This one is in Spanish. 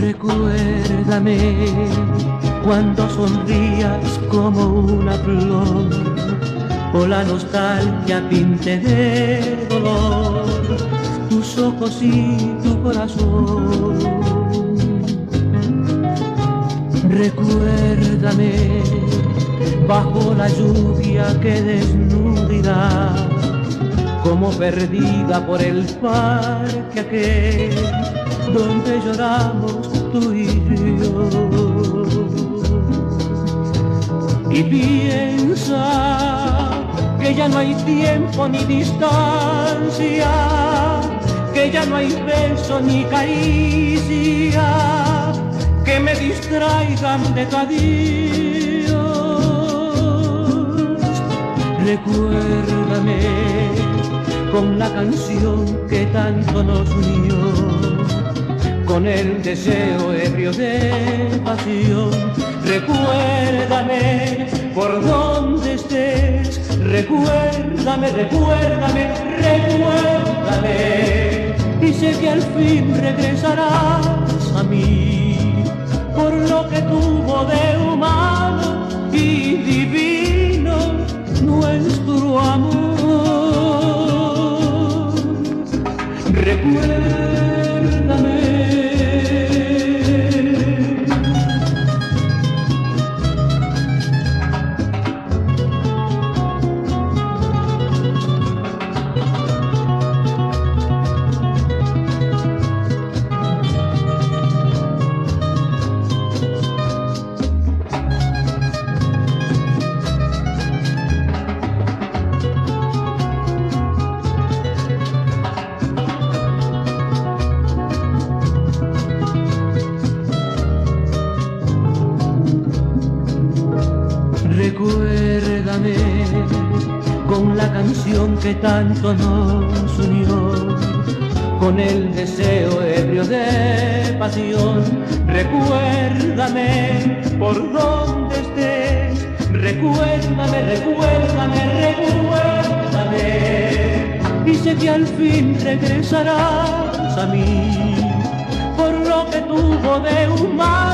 Recuérdame cuando sonrías como una flor o la nostalgia pinte de dolor tus ojos y tu corazón. Recuérdame bajo la lluvia que desnudirá como perdida por el parque aquel donde lloramos tú y yo. Y piensa que ya no hay tiempo ni distancia, que ya no hay beso ni caricia, que me distraigan de tu adiós. Recuérdame con la canción que tanto nos unió con el deseo ebrio de pasión. Recuérdame por donde estés, recuérdame, recuérdame, recuérdame. Y sé que al fin regresarás a mí por lo que tuvo de humano Recuérdame Recuérdame con la canción que tanto nos unió, con el deseo ebrio de pasión. Recuérdame por donde estés, recuérdame, recuérdame, recuérdame. Y sé que al fin regresarás a mí por lo que tuvo de humano